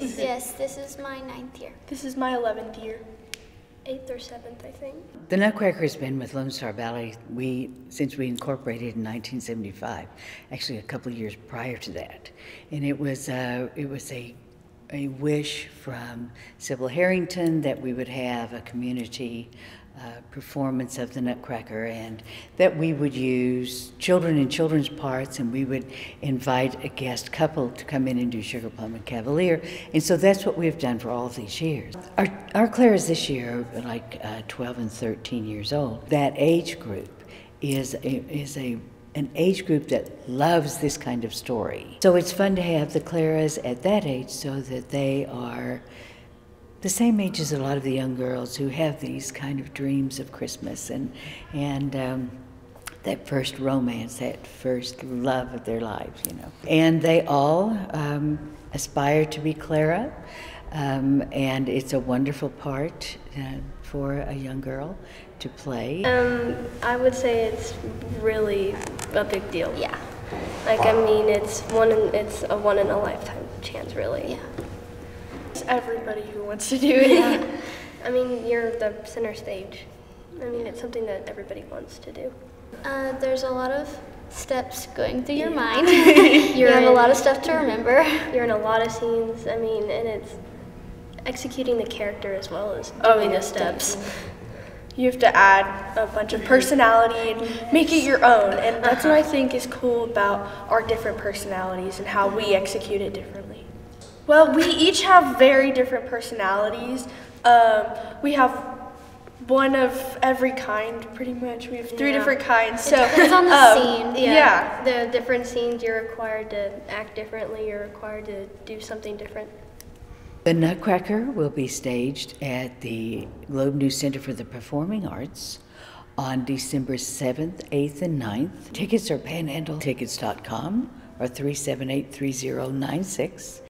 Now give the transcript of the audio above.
Yes, this is my ninth year. This is my 11th year. Eighth or seventh, I think. The Nutcracker has been with Lone Star Ballet we, since we incorporated in 1975, actually a couple of years prior to that. And it was, uh, it was a, a wish from Sybil Harrington that we would have a community uh, performance of the Nutcracker and that we would use children in children's parts and we would invite a guest couple to come in and do Sugar Plum and Cavalier. And so that's what we've done for all these years. Our, our Claras this year are like uh, 12 and 13 years old. That age group is a, is a an age group that loves this kind of story. So it's fun to have the Claras at that age so that they are the same age as a lot of the young girls who have these kind of dreams of Christmas and and um, that first romance, that first love of their lives, you know. And they all um, aspire to be Clara, um, and it's a wonderful part uh, for a young girl to play. Um, I would say it's really a big deal. Yeah. Like I mean, it's one in, it's a one in a lifetime chance, really. Yeah. It's everybody who wants to do it. I mean, you're the center stage. I mean, it's something that everybody wants to do. Uh, there's a lot of steps going through your mind. you have a lot of stuff to remember. You're in a lot of scenes. I mean, and it's executing the character as well as doing Oh, the steps. You have to add a bunch of personality and make it your own. And that's what I think is cool about our different personalities and how we execute it differently. Well, we each have very different personalities. Um, we have one of every kind, pretty much. We have three Yeah. different kinds. So it depends on the um, scene. Yeah. The different scenes, you're required to act differently. You're required to do something different. The Nutcracker will be staged at the Globe News Center for the Performing Arts on December 7th, 8th, and 9th. Tickets are panhandletickets.com or 378 3096.